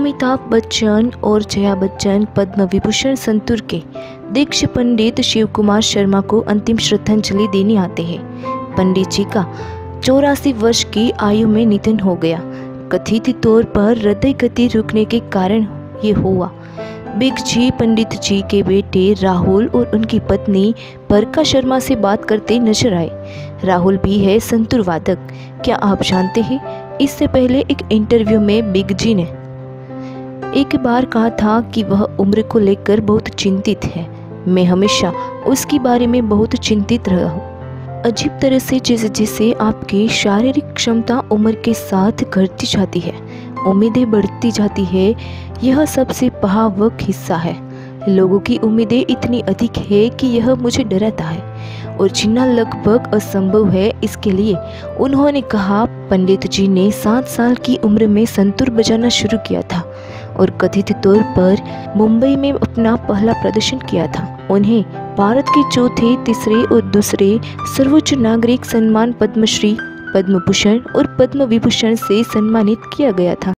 अमिताभ बच्चन और जया बच्चन पद्म विभूषण संतूर के दीक्ष पंडित शिव कुमार शर्मा को अंतिम श्रद्धांजलि देने आते हैं। पंडित जी का चौरासी वर्ष की आयु में निधन हो गया। कथित तौर पर हृदय गति रुकने के कारण ये हुआ। बिग जी, पंडित जी के बेटे राहुल और उनकी पत्नी परका शर्मा से बात करते नज़र आए। राहुल भी है संतुर वादक। क्या आप जानते हैं? इससे पहले एक इंटरव्यू में बिग जी ने एक बार कहा था कि वह उम्र को लेकर बहुत चिंतित है। मैं हमेशा उसके बारे में बहुत चिंतित रहा हूँ। अजीब तरह से जैसे जैसे आपकी शारीरिक क्षमता उम्र के साथ घटती जाती है, उम्मीदें बढ़ती जाती है, यह सबसे पहावक हिस्सा है। लोगों की उम्मीदें इतनी अधिक है कि यह मुझे डराता है और जीना लगभग असंभव है इसके लिए उन्होंने कहा, पंडित जी ने सात साल की उम्र में संतूर बजाना शुरू किया था। और कथित तौर पर मुंबई में अपना पहला प्रदर्शन किया था। उन्हें भारत के चौथे, तीसरे और दूसरे सर्वोच्च नागरिक सम्मान पद्मश्री पद्म भूषण और पद्म विभूषण से सम्मानित किया गया था।